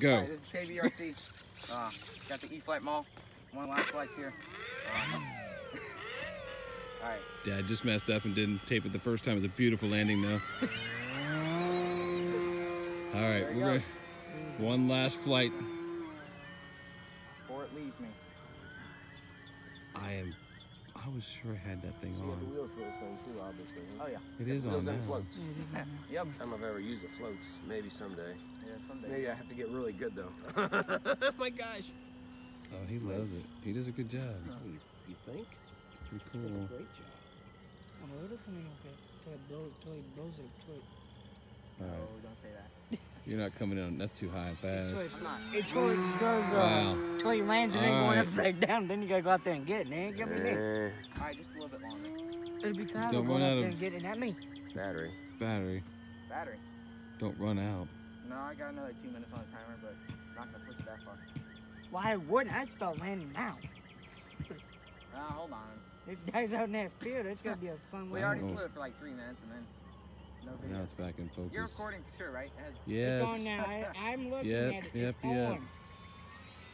Go. Alright, this is KBRC. Uh, got the E-Flite Maule. One last flight's here. Uh, Alright. Dad just messed up and didn't tape it the first time. It was a beautiful landing though. All right, we're go. gonna one last flight. Before it leaves me. I am. I was sure I had that thing So you have the on. Wheels for this thing. Oh yeah. It is on Wheels and now. floats. Yep. I don't know if I ever use the floats. Maybe someday. Yeah, someday. Maybe I have to get really good though. my gosh. Oh, he loves it. He does a good job. you, you think? It's pretty That's cool. a great job. Ahora también lo que te blow, te blows it, te All Oh, right, don't say that. you're not coming in. That's too high and fast. I'm not. It toy goes uh, Wow. toy lands and then going Alright. upside down. Then you gotta go out there and get it. It ain't gonna be me. Eh, Alright, just a little bit longer. It'll be kind Don't run out out of- and get it. Not me. battery. Battery. Battery. Don't run out. No, I got another two minutes on the timer, but not gonna push it that far. Why wouldn't I start landing now? Uh, hold on. If guys out in that field, it's gonna be a fun We already Oh. flew it for like three minutes and then no video. Now it's back in focus. You're recording for sure, right? It has- Yes. It's on now. I, I'm looking Yep, at it. yep, it's yep. on.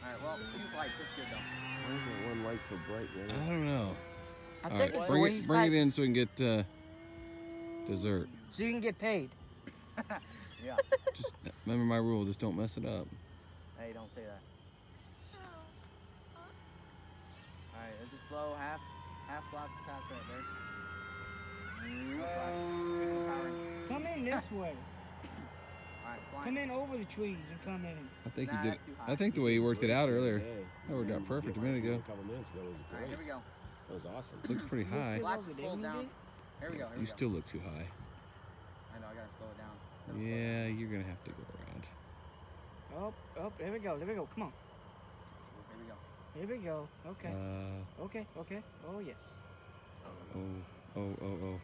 Alright, well, two flights, that's good though. Why is that one light so bright, I don't know. I All think right, it's bring it, bring it in so we can get uh, dessert. So you can get paid. Yeah. Just remember my rule. Just don't mess it up. hey, don't say that. Alright, it's a slow half half flop past right there. No flaps. Signal powering. Come in this way. Alright, Come in over the trees and come in. I think Nah, you did. that's too high. I think the way you worked it out earlier That worked out perfect a minute ago. A couple minutes ago, it was Alright, here we go. That was awesome. looks pretty high. Flaps Look, are down. moved Here we go, here we You go. still look too high. I know, I gotta slow it down. Never slow it Yeah, you're gonna have to go around. Oh, oh, there we go. There we go. Come on. Here we go. Here we go. Okay. Uh, Okay. Okay. Oh yes. oh, oh, oh, oh.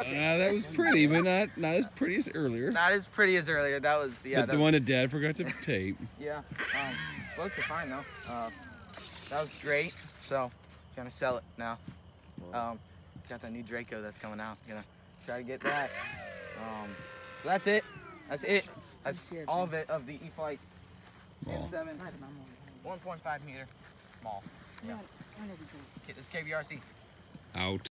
Okay. Uh, that was pretty, but not not as pretty as earlier. Not as pretty as earlier. That was yeah. But that the was- one that Dad forgot to tape. Yeah. Um, floats are fine though. Uh, that was great. So, gonna sell it now. Um, got that new Draco that's coming out. Gonna try to get that. Um, so that's it. That's it. That's all of it of the E-Flite M7 1.5 meter small. Yeah. This is KBRC. Out.